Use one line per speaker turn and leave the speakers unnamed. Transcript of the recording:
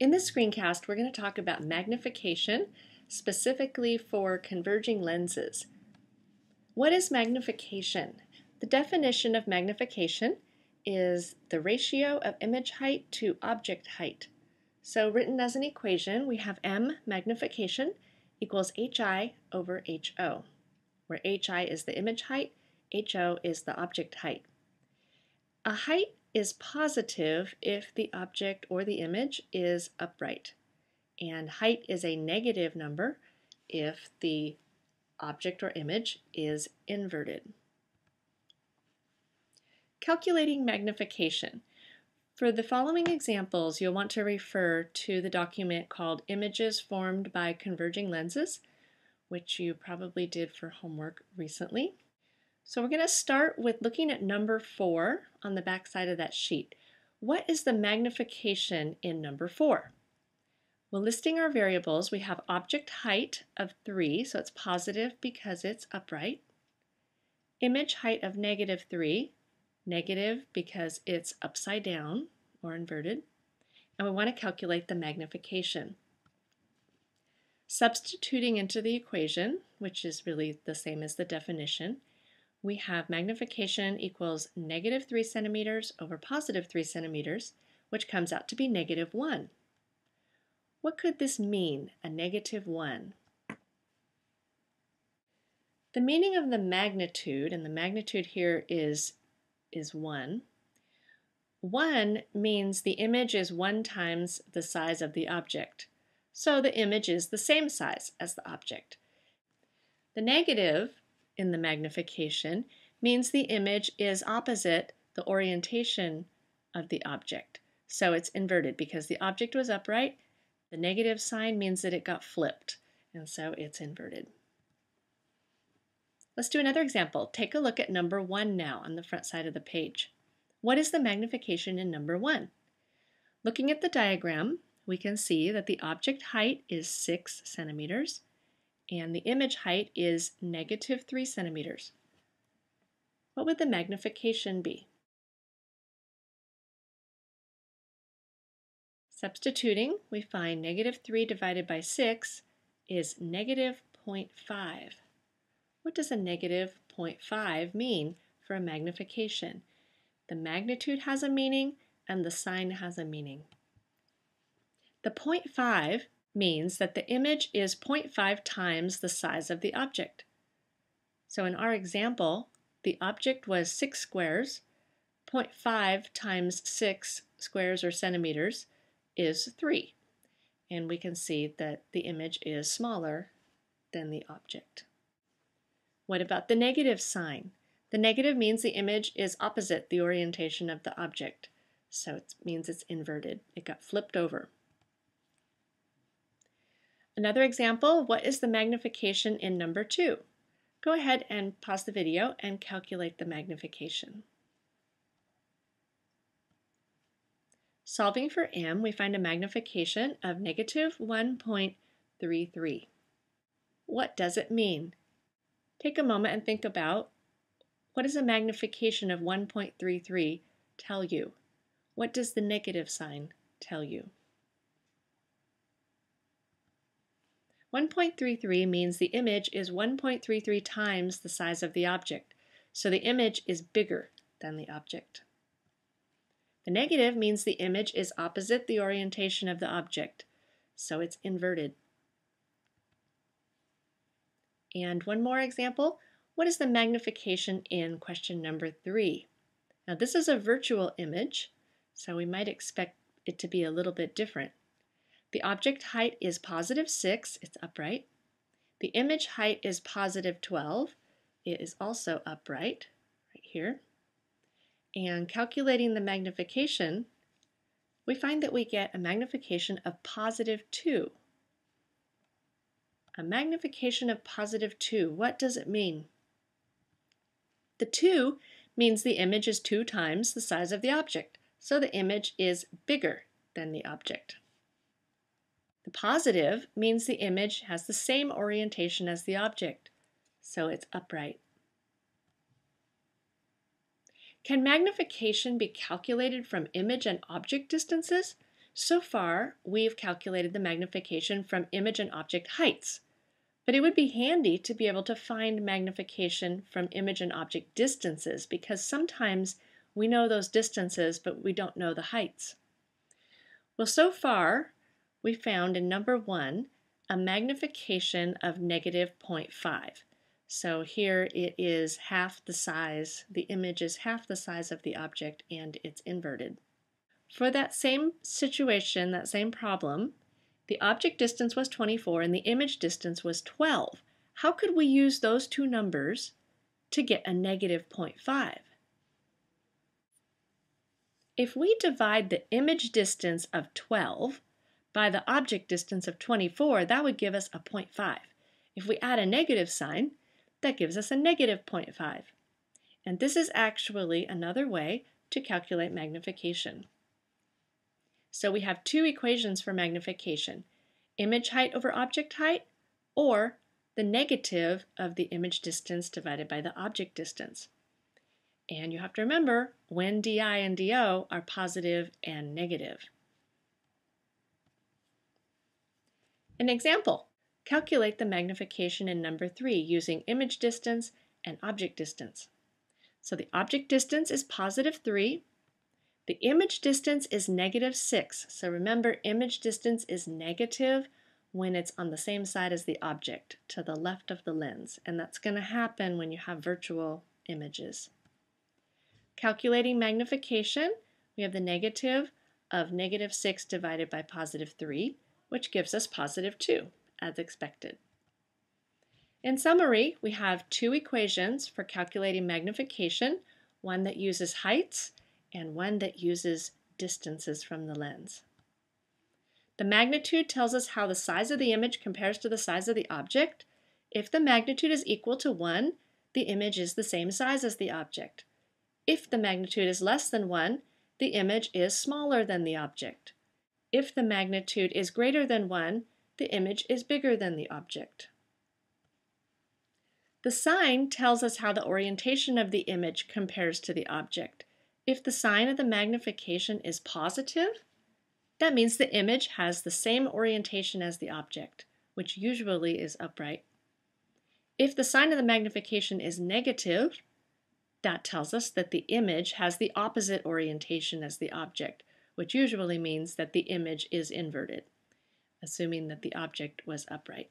In this screencast, we're going to talk about magnification, specifically for converging lenses. What is magnification? The definition of magnification is the ratio of image height to object height. So written as an equation, we have m magnification equals hi over ho, where hi is the image height, ho is the object height. A height is positive if the object or the image is upright. And height is a negative number if the object or image is inverted. Calculating magnification. For the following examples, you'll want to refer to the document called Images Formed by Converging Lenses, which you probably did for homework recently. So we're going to start with looking at number 4 on the back side of that sheet. What is the magnification in number 4? Well, listing our variables, we have object height of 3, so it's positive because it's upright. Image height of negative 3, negative because it's upside down or inverted. And we want to calculate the magnification. Substituting into the equation, which is really the same as the definition, we have magnification equals negative 3 centimeters over positive 3 centimeters, which comes out to be negative 1. What could this mean, a negative 1? The meaning of the magnitude, and the magnitude here is, is 1, 1 means the image is 1 times the size of the object. So the image is the same size as the object. The negative in the magnification means the image is opposite the orientation of the object. So it's inverted because the object was upright. The negative sign means that it got flipped, and so it's inverted. Let's do another example. Take a look at number 1 now on the front side of the page. What is the magnification in number 1? Looking at the diagram, we can see that the object height is 6 centimeters and the image height is negative 3 centimeters. What would the magnification be? Substituting, we find negative 3 divided by 6 is negative 0.5. What does a negative 0.5 mean for a magnification? The magnitude has a meaning and the sign has a meaning. The 0.5 means that the image is 0.5 times the size of the object. So in our example, the object was 6 squares. 0.5 times 6 squares or centimeters is 3. And we can see that the image is smaller than the object. What about the negative sign? The negative means the image is opposite the orientation of the object. So it means it's inverted. It got flipped over. Another example, what is the magnification in number 2? Go ahead and pause the video and calculate the magnification. Solving for m, we find a magnification of negative 1.33. What does it mean? Take a moment and think about what does a magnification of 1.33 tell you? What does the negative sign tell you? 1.33 means the image is 1.33 times the size of the object, so the image is bigger than the object. The negative means the image is opposite the orientation of the object, so it's inverted. And one more example, what is the magnification in question number three? Now this is a virtual image, so we might expect it to be a little bit different. The object height is positive 6, it's upright. The image height is positive 12, it is also upright, right here. And calculating the magnification, we find that we get a magnification of positive 2. A magnification of positive 2, what does it mean? The 2 means the image is 2 times the size of the object, so the image is bigger than the object. The positive means the image has the same orientation as the object, so it's upright. Can magnification be calculated from image and object distances? So far, we've calculated the magnification from image and object heights, but it would be handy to be able to find magnification from image and object distances because sometimes we know those distances, but we don't know the heights. Well, so far, we found in number one a magnification of negative 0.5. So here it is half the size, the image is half the size of the object and it's inverted. For that same situation, that same problem, the object distance was 24 and the image distance was 12. How could we use those two numbers to get a negative 0.5? If we divide the image distance of 12 by the object distance of 24, that would give us a 0.5. If we add a negative sign, that gives us a negative 0.5. And this is actually another way to calculate magnification. So we have two equations for magnification, image height over object height, or the negative of the image distance divided by the object distance. And you have to remember when di and do are positive and negative. An example, calculate the magnification in number 3 using image distance and object distance. So the object distance is positive 3 the image distance is negative 6. So remember, image distance is negative when it's on the same side as the object, to the left of the lens. And that's going to happen when you have virtual images. Calculating magnification, we have the negative of negative 6 divided by positive 3, which gives us positive 2, as expected. In summary, we have two equations for calculating magnification, one that uses heights and one that uses distances from the lens. The magnitude tells us how the size of the image compares to the size of the object. If the magnitude is equal to 1, the image is the same size as the object. If the magnitude is less than 1, the image is smaller than the object. If the magnitude is greater than 1, the image is bigger than the object. The sign tells us how the orientation of the image compares to the object. If the sign of the magnification is positive, that means the image has the same orientation as the object, which usually is upright. If the sign of the magnification is negative, that tells us that the image has the opposite orientation as the object, which usually means that the image is inverted, assuming that the object was upright.